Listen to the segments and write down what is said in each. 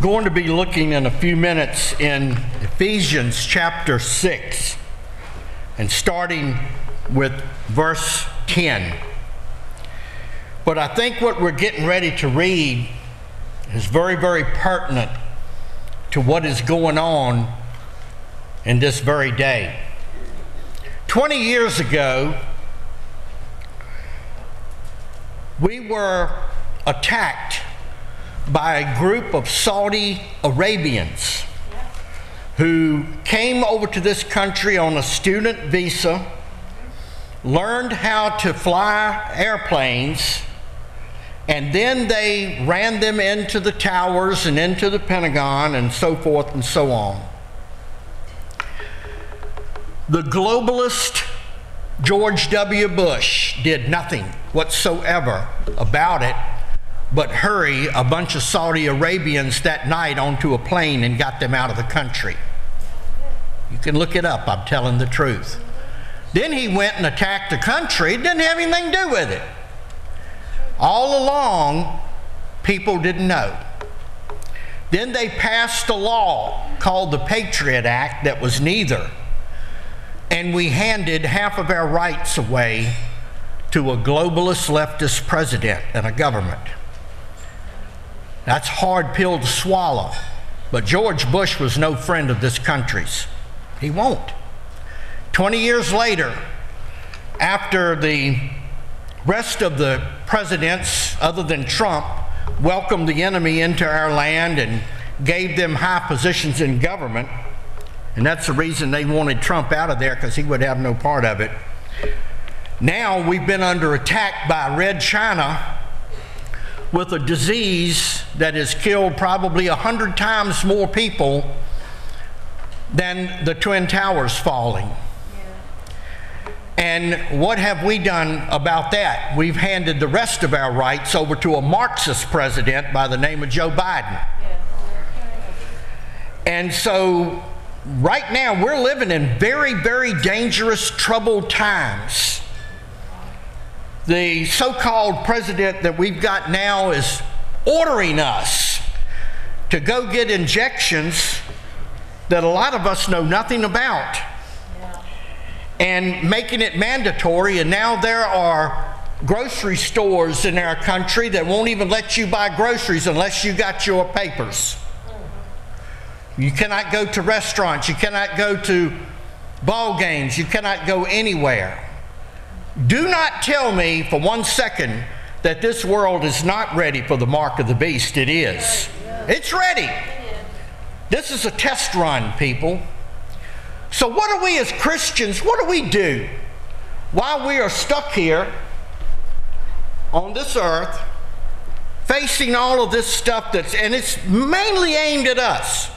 Going to be looking in a few minutes in Ephesians chapter 6 and starting with verse 10. But I think what we're getting ready to read is very, very pertinent to what is going on in this very day. 20 years ago, we were attacked by a group of Saudi Arabians who came over to this country on a student visa, learned how to fly airplanes, and then they ran them into the towers and into the Pentagon and so forth and so on. The globalist George W. Bush did nothing whatsoever about it but hurry a bunch of Saudi Arabians that night onto a plane and got them out of the country. You can look it up, I'm telling the truth. Then he went and attacked the country, didn't have anything to do with it. All along, people didn't know. Then they passed a law called the Patriot Act that was neither. And we handed half of our rights away to a globalist leftist president and a government. That's hard pill to swallow. But George Bush was no friend of this country's. He won't. 20 years later, after the rest of the presidents, other than Trump, welcomed the enemy into our land and gave them high positions in government, and that's the reason they wanted Trump out of there because he would have no part of it. Now we've been under attack by Red China with a disease that has killed probably a hundred times more people than the Twin Towers falling. And what have we done about that? We've handed the rest of our rights over to a Marxist president by the name of Joe Biden. And so, right now, we're living in very, very dangerous, troubled times the so called president that we've got now is ordering us to go get injections that a lot of us know nothing about yeah. and making it mandatory. And now there are grocery stores in our country that won't even let you buy groceries unless you got your papers. Mm-hmm. You cannot go to restaurants, you cannot go to ball games, you cannot go anywhere. Do not tell me for one second that this world is not ready for the mark of the beast. It is. It's ready. This is a test run, people. So, what do we as Christians, what do we do while we are stuck here on this earth, facing all of this stuff that's, and it's mainly aimed at us?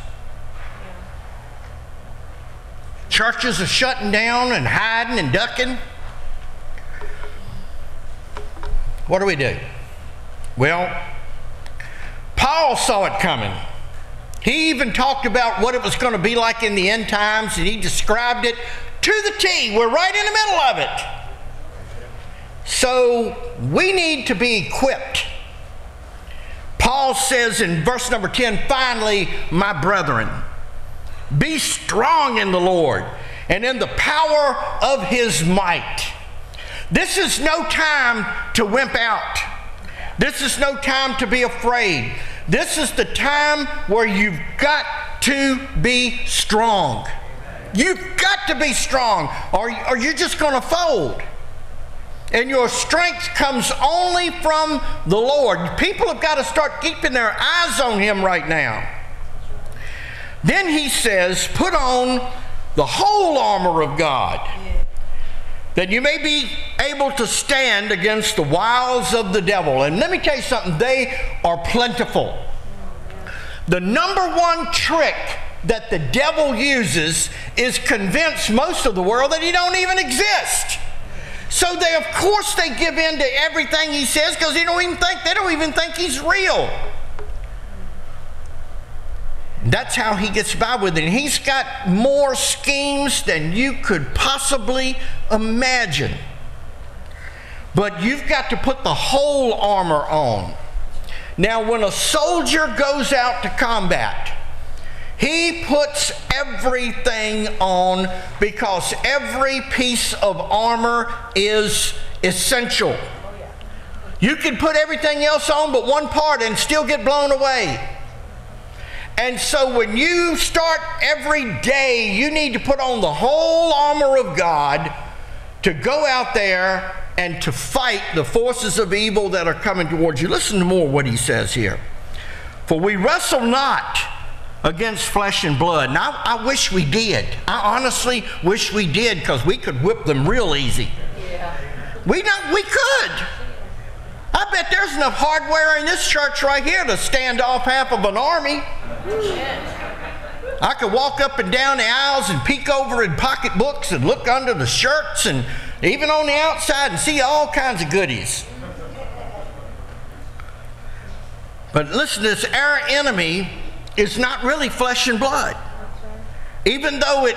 Churches are shutting down and hiding and ducking. What do we do? Well, Paul saw it coming. He even talked about what it was going to be like in the end times, and he described it to the T. We're right in the middle of it. So we need to be equipped. Paul says in verse number 10 finally, my brethren, be strong in the Lord and in the power of his might. This is no time to wimp out. This is no time to be afraid. This is the time where you've got to be strong. You've got to be strong, or, or you're just going to fold. And your strength comes only from the Lord. People have got to start keeping their eyes on Him right now. Then he says, Put on the whole armor of God that you may be able to stand against the wiles of the devil. And let me tell you something, they are plentiful. The number one trick that the devil uses is convince most of the world that he don't even exist. So they of course they give in to everything he says because they don't even think they don't even think he's real. That's how he gets by with it. He's got more schemes than you could possibly imagine. But you've got to put the whole armor on. Now, when a soldier goes out to combat, he puts everything on because every piece of armor is essential. You can put everything else on but one part and still get blown away. And so when you start every day, you need to put on the whole armor of God to go out there and to fight the forces of evil that are coming towards you. Listen to more what he says here. For we wrestle not against flesh and blood. Now, I wish we did. I honestly wish we did because we could whip them real easy. Yeah. We know we could. I bet there's enough hardware in this church right here to stand off half of an army. I could walk up and down the aisles and peek over in pocketbooks and look under the shirts and even on the outside and see all kinds of goodies. But listen, this our enemy is not really flesh and blood, even though it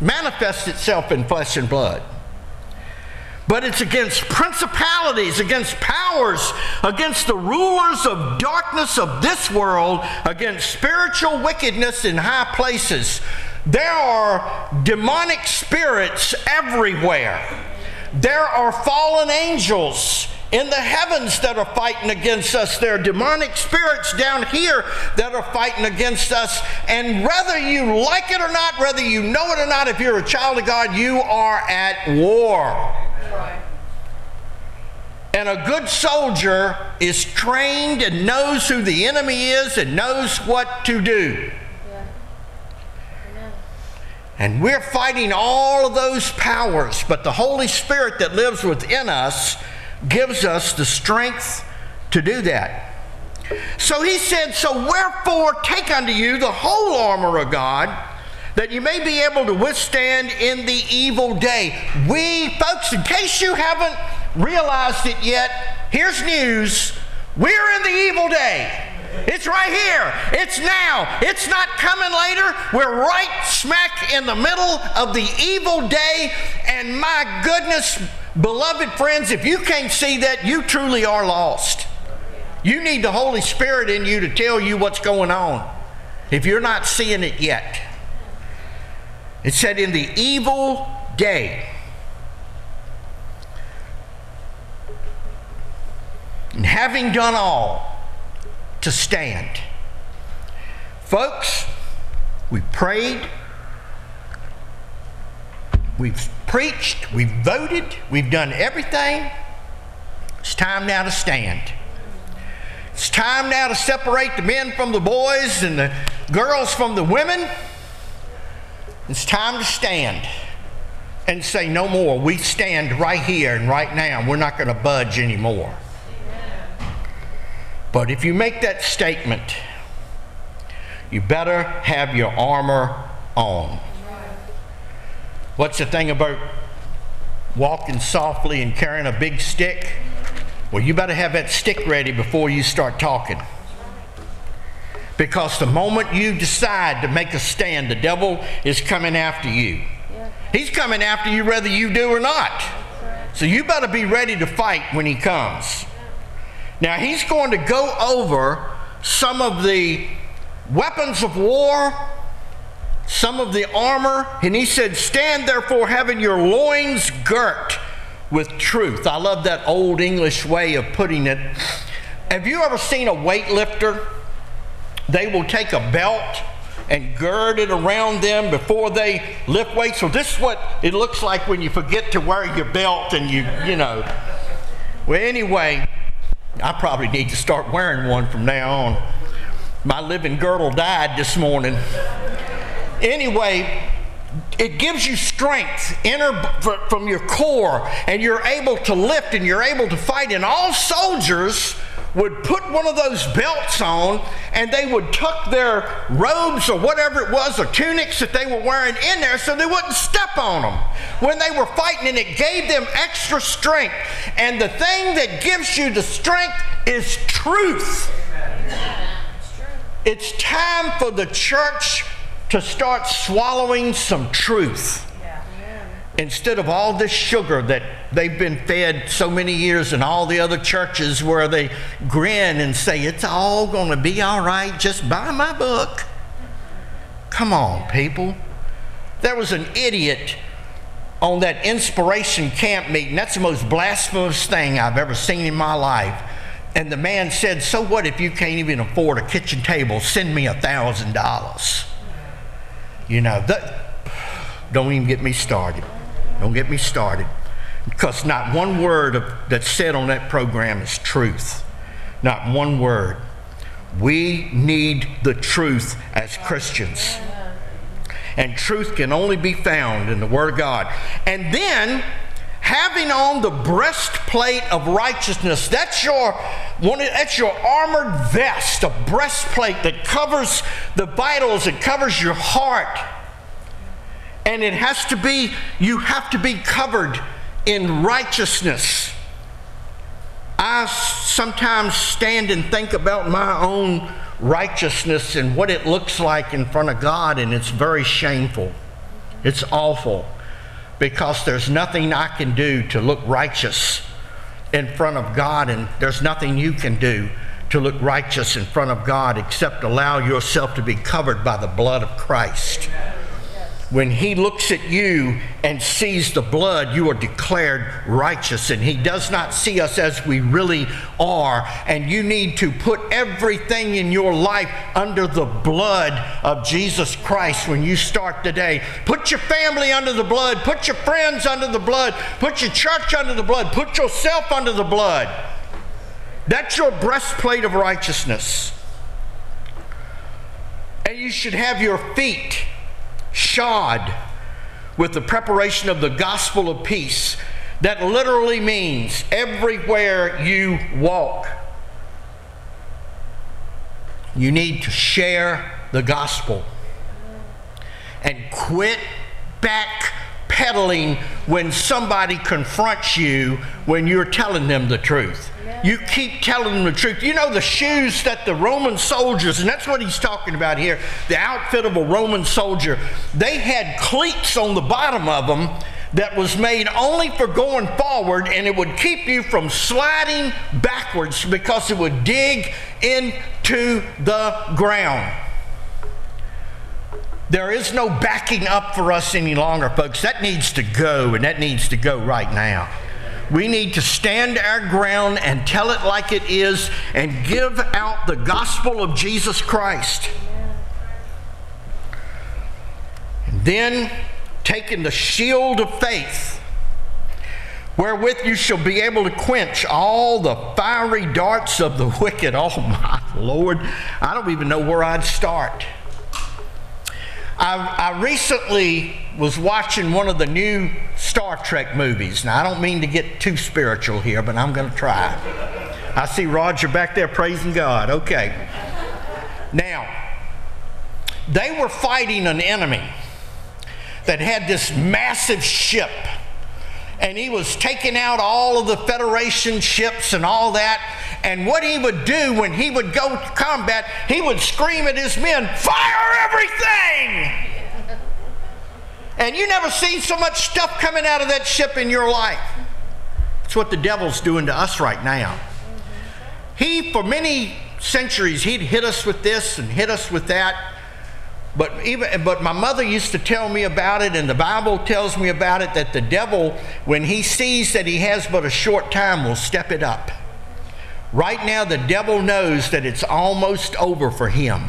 manifests itself in flesh and blood. But it's against principalities, against powers, against the rulers of darkness of this world, against spiritual wickedness in high places. There are demonic spirits everywhere. There are fallen angels in the heavens that are fighting against us. There are demonic spirits down here that are fighting against us. And whether you like it or not, whether you know it or not, if you're a child of God, you are at war. And a good soldier is trained and knows who the enemy is and knows what to do. And we're fighting all of those powers, but the Holy Spirit that lives within us gives us the strength to do that. So he said, So wherefore take unto you the whole armor of God, that you may be able to withstand in the evil day. We, folks, in case you haven't realized it yet, here's news. We're in the evil day. It's right here. It's now. It's not coming later. We're right smack in the middle of the evil day. And my goodness, beloved friends, if you can't see that, you truly are lost. You need the Holy Spirit in you to tell you what's going on if you're not seeing it yet. It said, in the evil day. And having done all, to stand. Folks, we prayed, we've preached, we've voted, we've done everything. It's time now to stand. It's time now to separate the men from the boys and the girls from the women. It's time to stand and say, No more. We stand right here and right now. We're not going to budge anymore. But if you make that statement, you better have your armor on. What's the thing about walking softly and carrying a big stick? Well, you better have that stick ready before you start talking. Because the moment you decide to make a stand, the devil is coming after you. He's coming after you whether you do or not. So you better be ready to fight when he comes. Now, he's going to go over some of the weapons of war, some of the armor, and he said, Stand therefore, having your loins girt with truth. I love that old English way of putting it. Have you ever seen a weightlifter? They will take a belt and gird it around them before they lift weights. So this is what it looks like when you forget to wear your belt and you, you know. Well, anyway, I probably need to start wearing one from now on. My living girdle died this morning. Anyway, it gives you strength inner from your core, and you're able to lift and you're able to fight. And all soldiers would put one of those belts on and they would tuck their robes or whatever it was or tunics that they were wearing in there so they wouldn't step on them when they were fighting and it gave them extra strength. And the thing that gives you the strength is truth. It's time for the church to start swallowing some truth instead of all this sugar that they've been fed so many years in all the other churches where they grin and say, It's all going to be all right, just buy my book. Come on, people. There was an idiot on that inspiration camp meeting. That's the most blasphemous thing I've ever seen in my life. And the man said, So what if you can't even afford a kitchen table? Send me a thousand dollars. You know, that, don't even get me started. Don't get me started. Because not one word of, that's said on that program is truth. Not one word. We need the truth as Christians. And truth can only be found in the Word of God. And then, having on the breastplate of righteousness, that's your, one, that's your armored vest, a breastplate that covers the vitals, it covers your heart and it has to be, you have to be covered in righteousness. I sometimes stand and think about my own righteousness and what it looks like in front of God, and it's very shameful. It's awful because there's nothing I can do to look righteous in front of God, and there's nothing you can do to look righteous in front of God except allow yourself to be covered by the blood of Christ. Amen when he looks at you and sees the blood, you are declared righteous, and he does not see us as we really are. And you need to put everything in your life under the blood of Jesus Christ when you start the day. Put your family under the blood, put your friends under the blood, put your church under the blood, put yourself under the blood. That's your breastplate of righteousness. And you should have your feet shod with the preparation of the gospel of peace. That literally means everywhere you walk, you need to share the gospel and quit back pedaling when somebody confronts you when you're telling them the truth. You keep telling them the truth. You know the shoes that the Roman soldiers, and that's what he's talking about here, the outfit of a Roman soldier, they had cleats on the bottom of them that was made only for going forward and it would keep you from sliding backwards because it would dig into the ground. There is no backing up for us any longer, folks. That needs to go, and that needs to go right now. We need to stand our ground and tell it like it is and give out the gospel of Jesus Christ. And then, taking the shield of faith, wherewith you shall be able to quench all the fiery darts of the wicked. Oh, my Lord, I don't even know where I'd start. I, I, recently was watching one of the new Star Trek movies. Now, I don't mean to get too spiritual here, but I'm going to try. I see Roger back there praising God. Okay. Now, they were fighting an enemy that had this massive ship, and he was taking out all of the Federation ships and all that and what he would do when he would go to combat, he would scream at his men, Fire everything! and you never seen so much stuff coming out of that ship in your life. It's what the devil's doing to us right now. He, for many centuries, he'd hit us with this and hit us with that. But even but my mother used to tell me about it, and the Bible tells me about it that the devil, when he sees that he has but a short time, will step it up. Right now, the devil knows that it's almost over for him.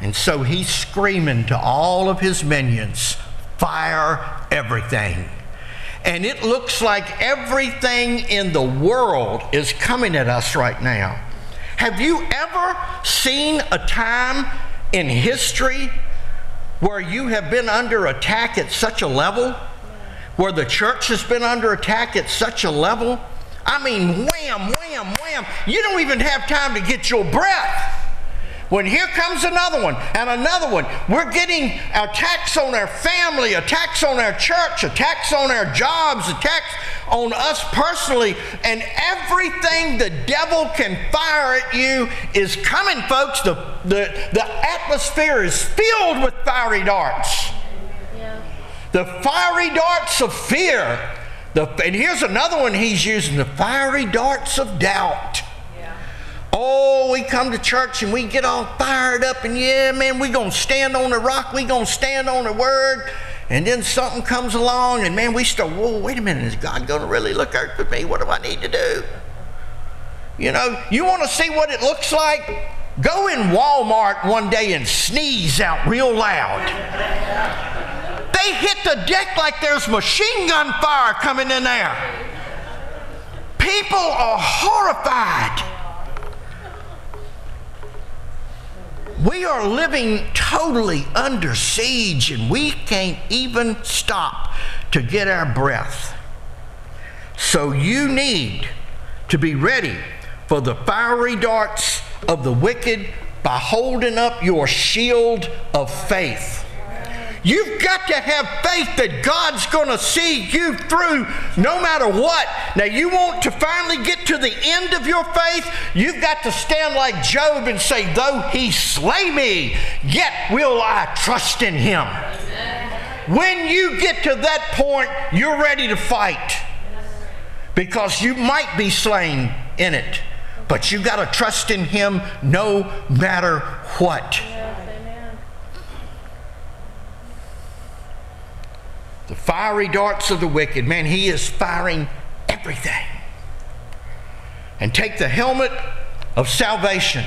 And so he's screaming to all of his minions fire everything. And it looks like everything in the world is coming at us right now. Have you ever seen a time in history where you have been under attack at such a level? Where the church has been under attack at such a level? I mean, wham, wham, wham. You don't even have time to get your breath. When here comes another one and another one, we're getting attacks on our family, attacks on our church, attacks on our jobs, attacks on us personally, and everything the devil can fire at you is coming, folks. The, the, the atmosphere is filled with fiery darts. The fiery darts of fear. The, and here's another one he's using the fiery darts of doubt. Oh, we come to church and we get all fired up and yeah, man, we gonna stand on the rock, we gonna stand on the word. And then something comes along and man, we start, whoa, wait a minute, is God gonna really look out for me? What do I need to do? You know, you wanna see what it looks like? Go in Walmart one day and sneeze out real loud. They hit the deck like there's machine gun fire coming in there. People are horrified. We are living totally under siege and we can't even stop to get our breath. So you need to be ready for the fiery darts of the wicked by holding up your shield of faith. You've got to have faith that God's going to see you through no matter what. Now, you want to finally get to the end of your faith, you've got to stand like Job and say, Though he slay me, yet will I trust in him. When you get to that point, you're ready to fight because you might be slain in it, but you got to trust in him no matter what. The fiery darts of the wicked. Man, he is firing everything. And take the helmet of salvation.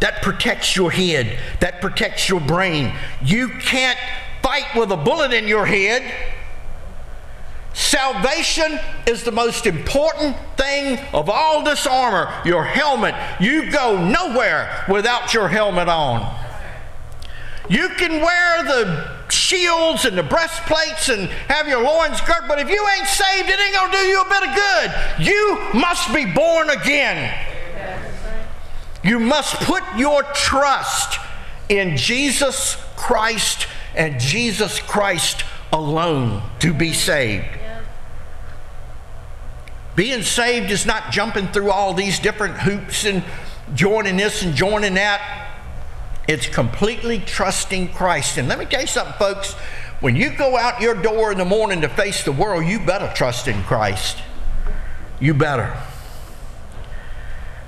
That protects your head, that protects your brain. You can't fight with a bullet in your head. Salvation is the most important thing of all this armor. Your helmet. You go nowhere without your helmet on. You can wear the shields and the breastplates and have your loins girt, but if you ain't saved, it ain't gonna do you a bit of good. You must be born again. You must put your trust in Jesus Christ and Jesus Christ alone to be saved. Being saved is not jumping through all these different hoops and joining this and joining that. It's completely trusting Christ. And let me tell you something, folks. When you go out your door in the morning to face the world, you better trust in Christ. You better.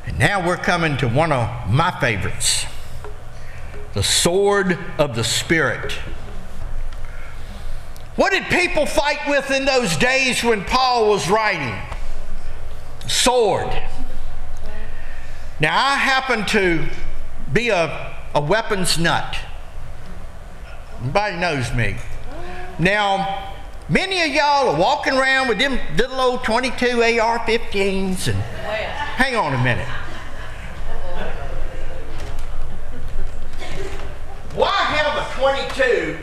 And now we're coming to one of my favorites the sword of the Spirit. What did people fight with in those days when Paul was writing? Sword. Now, I happen to be a a weapons nut. Everybody knows me. Now, many of y'all are walking around with them little old 22 AR 15s and hang on a minute. Why have a 22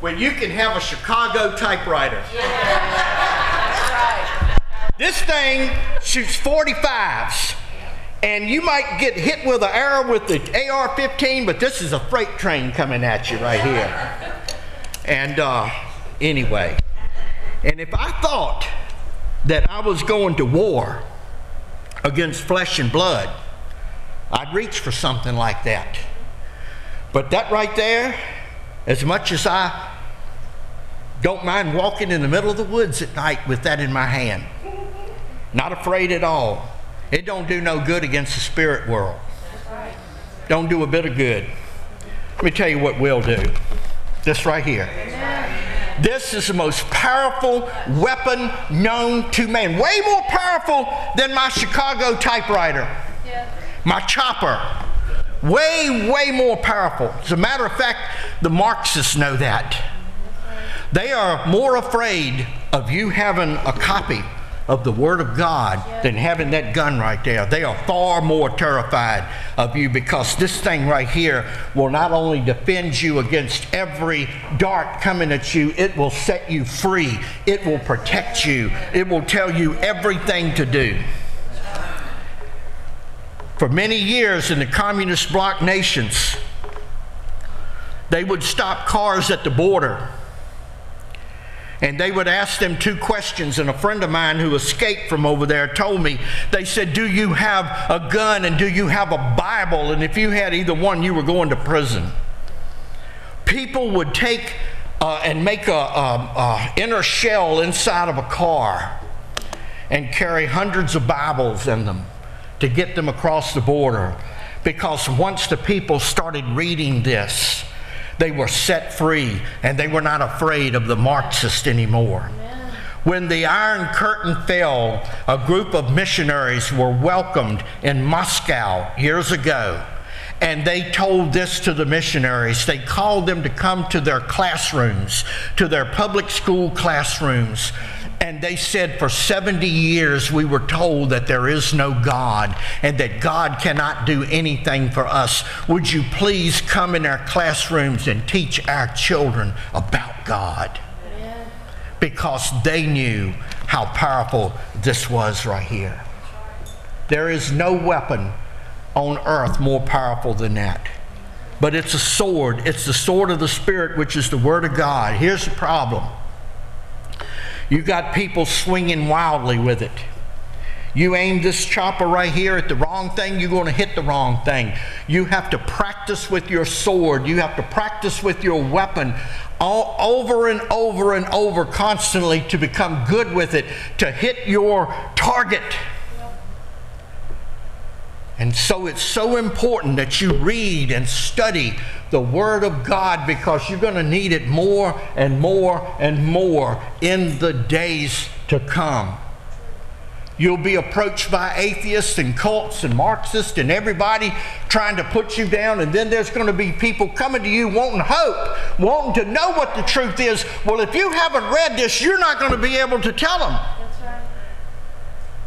when you can have a Chicago typewriter? Yeah. This thing shoots 45s and you might get hit with an arrow with the AR-15, but this is a freight train coming at you right here. And uh, anyway, and if I thought that I was going to war against flesh and blood, I'd reach for something like that. But that right there, as much as I don't mind walking in the middle of the woods at night with that in my hand, not afraid at all. It don't do no good against the spirit world. Don't do a bit of good. Let me tell you what will do. This right here. This is the most powerful weapon known to man. Way more powerful than my Chicago typewriter, my chopper. Way, way more powerful. As a matter of fact, the Marxists know that. They are more afraid of you having a copy of the Word of God than having that gun right there. They are far more terrified of you because this thing right here will not only defend you against every dart coming at you, it will set you free. It will protect you. It will tell you everything to do. For many years in the communist bloc nations, they would stop cars at the border and they would ask them two questions. And a friend of mine who escaped from over there told me, they said, Do you have a gun and do you have a Bible? And if you had either one, you were going to prison. People would take uh, and make a, a, a inner shell inside of a car and carry hundreds of Bibles in them to get them across the border. Because once the people started reading this, they were set free and they were not afraid of the Marxist anymore. When the Iron Curtain fell, a group of missionaries were welcomed in Moscow years ago. And they told this to the missionaries. They called them to come to their classrooms, to their public school classrooms. And they said, for 70 years, we were told that there is no God and that God cannot do anything for us. Would you please come in our classrooms and teach our children about God? because they knew how powerful this was right here. There is no weapon on earth more powerful than that. But it's a sword. It's the sword of the Spirit, which is the Word of God. Here's the problem you got people swinging wildly with it. You aim this chopper right here at the wrong thing, you're going to hit the wrong thing. You have to practice with your sword. You have to practice with your weapon all, over and over and over constantly to become good with it, to hit your target. And so it's so important that you read and study the Word of God because you're going to need it more and more and more in the days to come. You'll be approached by atheists and cults and Marxists and everybody trying to put you down. And then there's going to be people coming to you wanting hope, wanting to know what the truth is. Well, if you haven't read this, you're not going to be able to tell them.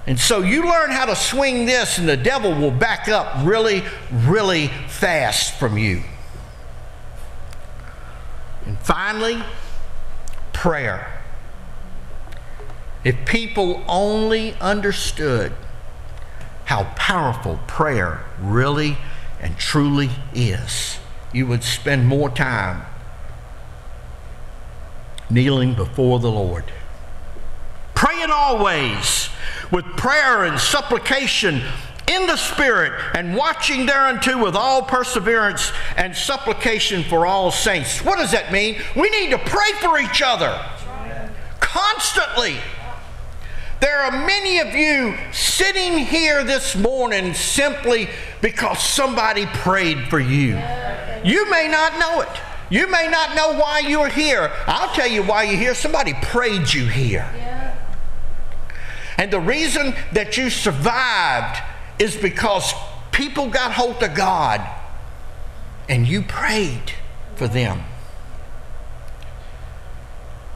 And so you learn how to swing this, and the devil will back up really, really fast from you. And finally, prayer. If people only understood how powerful prayer really and truly is, you would spend more time kneeling before the Lord. Praying always with prayer and supplication in the Spirit and watching thereunto with all perseverance and supplication for all saints. What does that mean? We need to pray for each other constantly. There are many of you sitting here this morning simply because somebody prayed for you. You may not know it. You may not know why you're here. I'll tell you why you're here. Somebody prayed you here. And the reason that you survived is because people got hold of God and you prayed for them.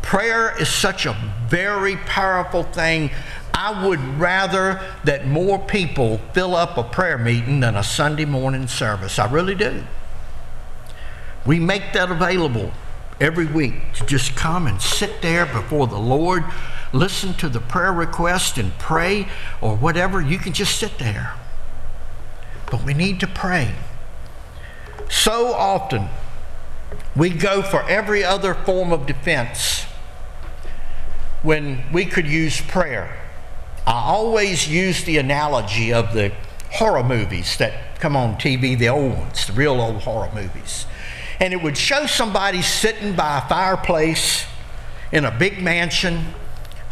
Prayer is such a very powerful thing. I would rather that more people fill up a prayer meeting than a Sunday morning service. I really do. We make that available every week to just come and sit there before the Lord, listen to the prayer request and pray or whatever. You can just sit there. But we need to pray. So often, we go for every other form of defense when we could use prayer. I always use the analogy of the horror movies that come on TV, the old ones, the real old horror movies. And it would show somebody sitting by a fireplace in a big mansion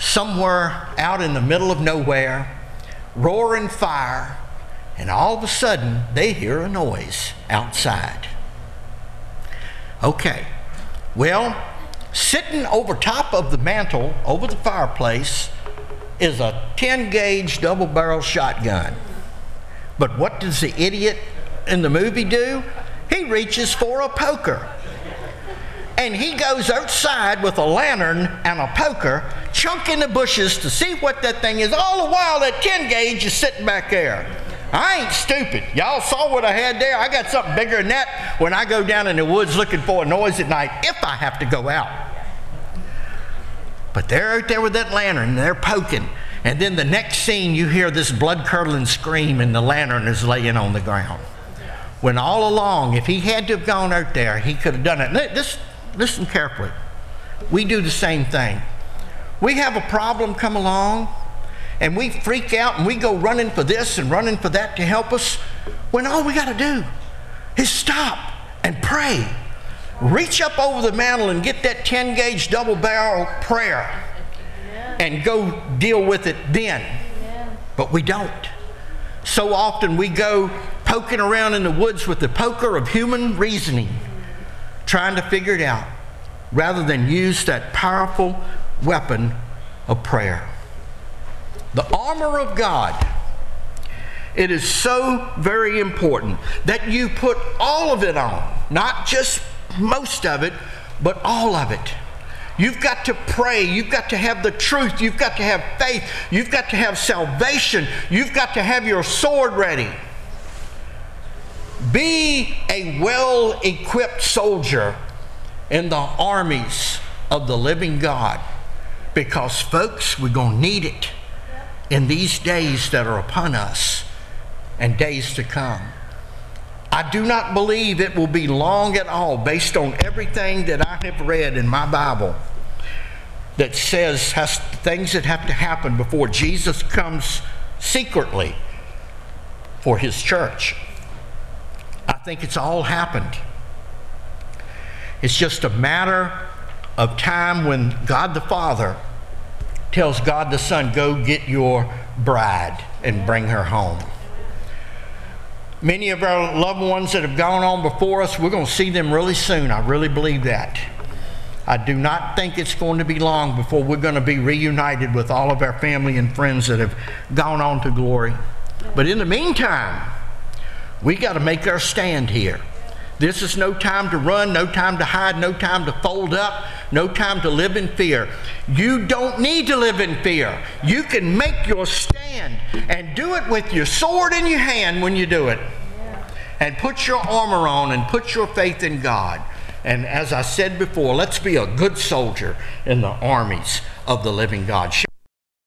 somewhere out in the middle of nowhere, roaring fire, and all of a sudden they hear a noise outside. Okay, well, Sitting over top of the mantle, over the fireplace, is a 10 gauge double barrel shotgun. But what does the idiot in the movie do? He reaches for a poker. And he goes outside with a lantern and a poker, chunking the bushes to see what that thing is, all the while that 10 gauge is sitting back there. I ain't stupid. Y'all saw what I had there. I got something bigger than that when I go down in the woods looking for a noise at night if I have to go out. But they're out there with that lantern, they're poking. And then the next scene, you hear this blood curdling scream, and the lantern is laying on the ground. When all along, if he had to have gone out there, he could have done it. This, listen carefully. We do the same thing. We have a problem come along, and we freak out and we go running for this and running for that to help us, when all we got to do is stop and pray. reach up over the mantle and get that 10 gauge double barrel prayer and go deal with it then. But we don't. So often we go poking around in the woods with the poker of human reasoning, trying to figure it out, rather than use that powerful weapon of prayer. The armor of God. It is so very important that you put all of it on, not just most of it, but all of it. You've got to pray. You've got to have the truth. You've got to have faith. You've got to have salvation. You've got to have your sword ready. Be a well equipped soldier in the armies of the living God because, folks, we're going to need it in these days that are upon us and days to come. I do not believe it will be long at all, based on everything that I have read in my Bible that says has things that have to happen before Jesus comes secretly for his church. Think it's all happened. It's just a matter of time when God the Father tells God the Son, Go get your bride and bring her home. Many of our loved ones that have gone on before us, we're going to see them really soon. I really believe that. I do not think it's going to be long before we're going to be reunited with all of our family and friends that have gone on to glory. But in the meantime, we got to make our stand here. This is no time to run, no time to hide, no time to fold up, no time to live in fear. You don't need to live in fear. You can make your stand and do it with your sword in your hand when you do it. And put your armor on and put your faith in God. And as I said before, let's be a good soldier in the armies of the living God.